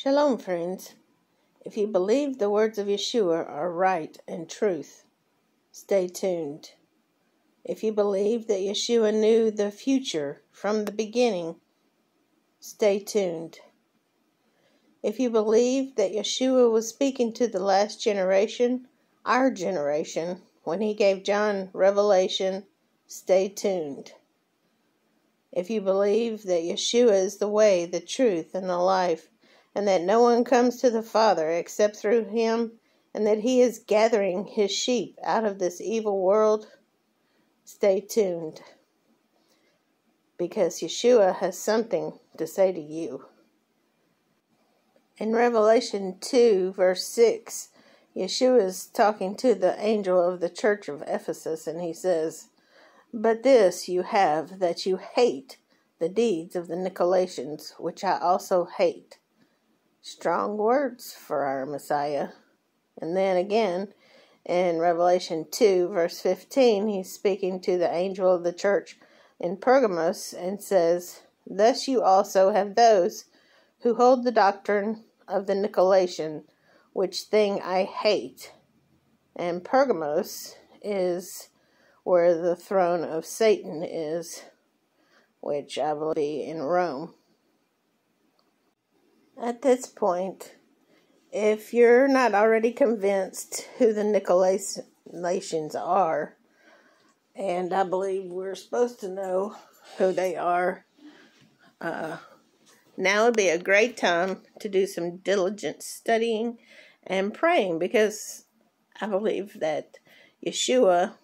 Shalom, friends. If you believe the words of Yeshua are right and truth, stay tuned. If you believe that Yeshua knew the future from the beginning, stay tuned. If you believe that Yeshua was speaking to the last generation, our generation, when he gave John revelation, stay tuned. If you believe that Yeshua is the way, the truth, and the life, and that no one comes to the Father except through him, and that he is gathering his sheep out of this evil world, stay tuned. Because Yeshua has something to say to you. In Revelation 2, verse 6, Yeshua is talking to the angel of the church of Ephesus, and he says, But this you have, that you hate the deeds of the Nicolaitans, which I also hate. Strong words for our Messiah. And then again, in Revelation 2, verse 15, he's speaking to the angel of the church in Pergamos and says, Thus you also have those who hold the doctrine of the Nicolaitan, which thing I hate. And Pergamos is where the throne of Satan is, which I will be in Rome. At this point, if you're not already convinced who the Nicolaitans are, and I believe we're supposed to know who they are, uh, now would be a great time to do some diligent studying and praying because I believe that Yeshua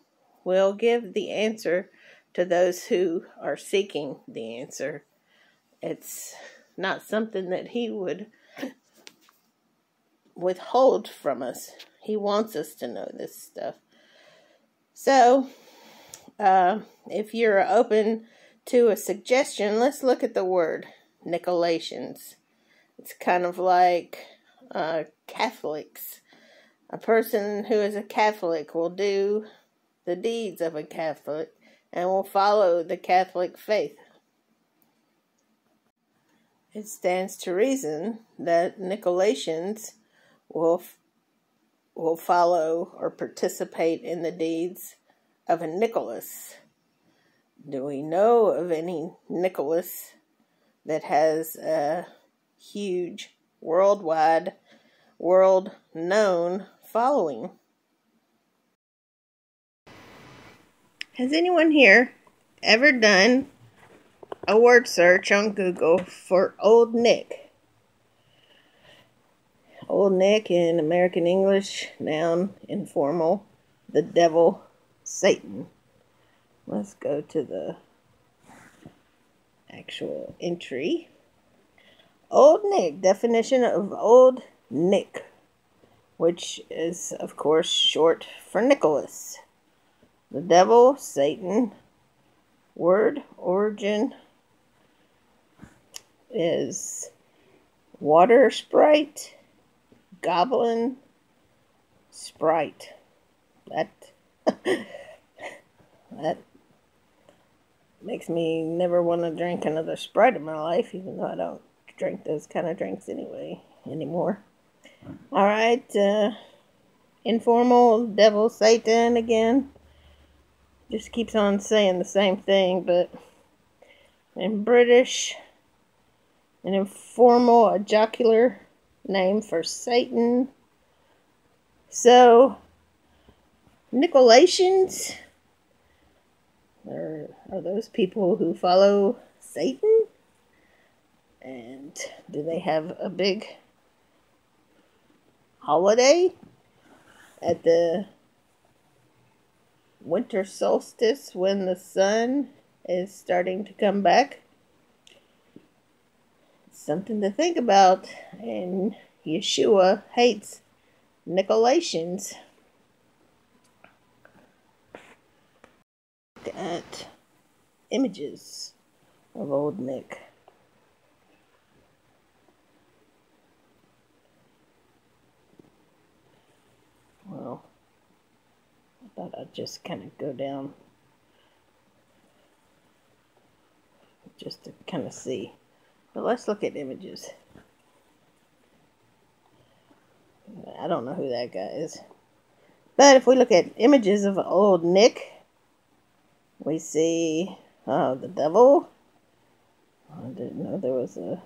will give the answer to those who are seeking the answer. It's not something that he would withhold from us. He wants us to know this stuff. So, uh, if you're open to a suggestion, let's look at the word Nicolaitans. It's kind of like uh, Catholics. A person who is a Catholic will do the deeds of a Catholic and will follow the Catholic faith. It stands to reason that Nicolaitans will will follow or participate in the deeds of a Nicholas. Do we know of any Nicholas that has a huge worldwide, world known following? Has anyone here ever done a word search on Google for Old Nick. Old Nick in American English, noun, informal, the devil, Satan. Let's go to the actual entry. Old Nick, definition of Old Nick, which is, of course, short for Nicholas. The devil, Satan, word, origin, is water sprite, goblin sprite. That that makes me never want to drink another sprite in my life, even though I don't drink those kind of drinks anyway anymore. All right, uh, informal devil Satan again. Just keeps on saying the same thing, but in British an informal, a jocular name for Satan. So, Nicolaitans are, are those people who follow Satan? And do they have a big holiday at the winter solstice when the sun is starting to come back? Something to think about. And Yeshua hates Nicolaitans. At images of old Nick. Well, I thought I'd just kind of go down just to kind of see. But let's look at images. I don't know who that guy is. But if we look at images of old Nick, we see oh, the devil. I didn't know there was a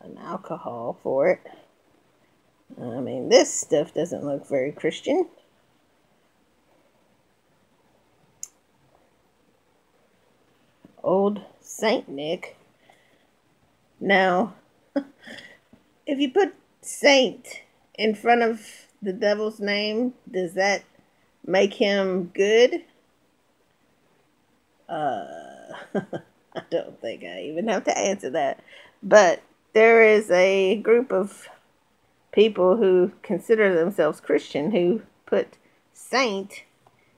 an alcohol for it. I mean, this stuff doesn't look very Christian. Old Saint Nick. Now, if you put Saint in front of the devil's name, does that make him good? Uh, I don't think I even have to answer that. But there is a group of people who consider themselves Christian who put saint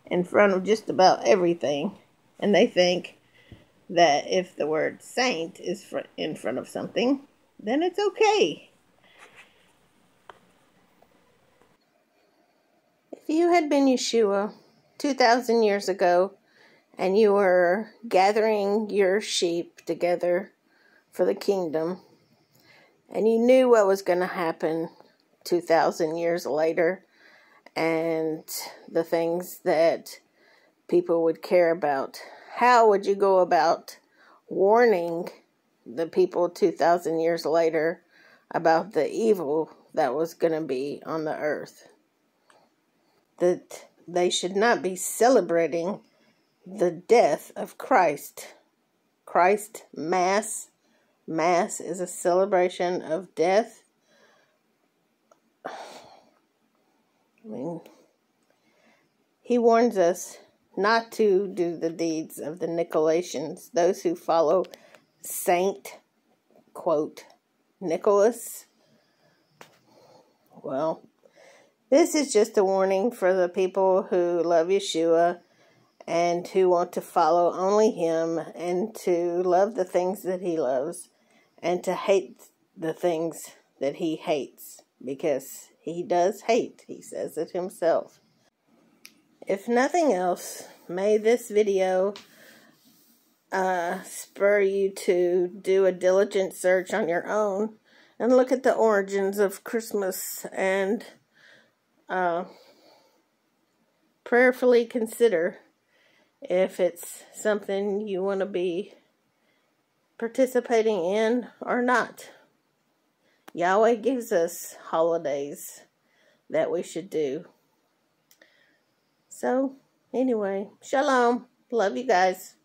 in front of just about everything. And they think that if the word saint is in front of something, then it's okay. If you had been Yeshua 2,000 years ago and you were gathering your sheep together for the kingdom, and you knew what was going to happen 2,000 years later and the things that people would care about. How would you go about warning the people 2,000 years later about the evil that was going to be on the earth? That they should not be celebrating the death of Christ. Christ Mass. Mass is a celebration of death I mean, he warns us not to do the deeds of the Nicolaitans, those who follow Saint, quote, Nicholas. Well, this is just a warning for the people who love Yeshua and who want to follow only Him and to love the things that He loves and to hate the things that He hates because he does hate, he says it himself. If nothing else, may this video uh, spur you to do a diligent search on your own and look at the origins of Christmas and uh, prayerfully consider if it's something you want to be participating in or not. Yahweh gives us holidays that we should do. So, anyway, shalom. Love you guys.